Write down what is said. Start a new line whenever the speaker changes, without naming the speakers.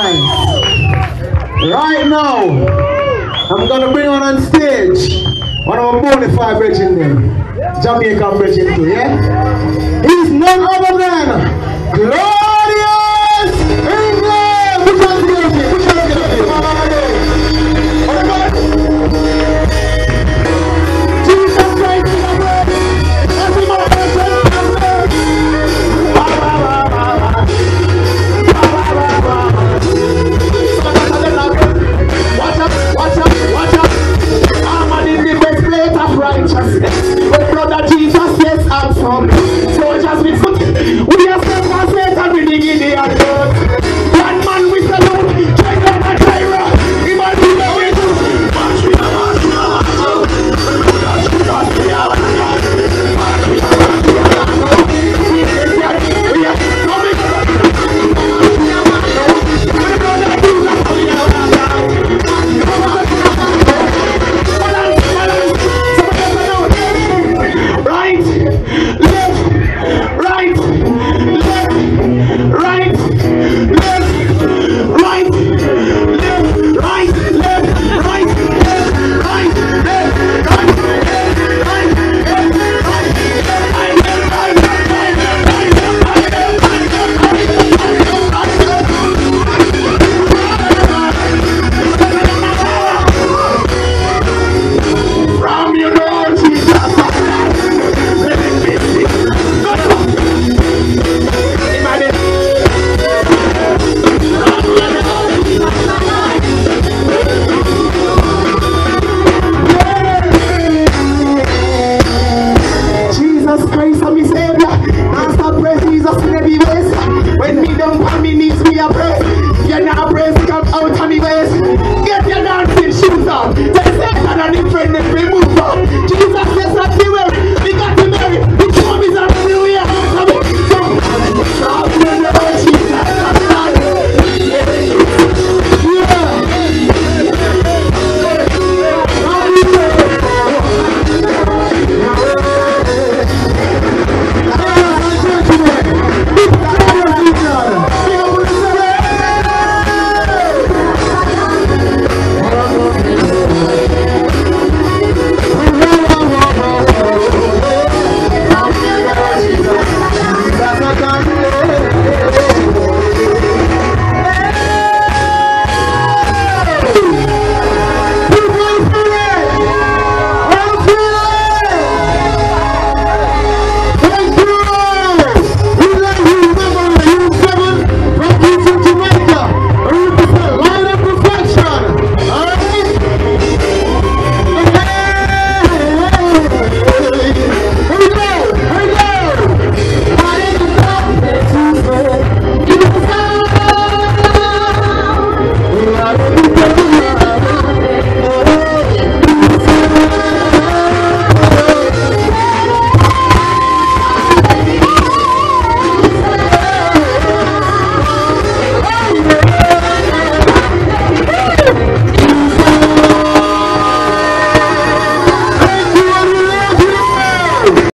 Right now, I'm gonna bring on on stage one of my bona fide brethren them. Jamaican brethren too, yeah? He's none other than Glory!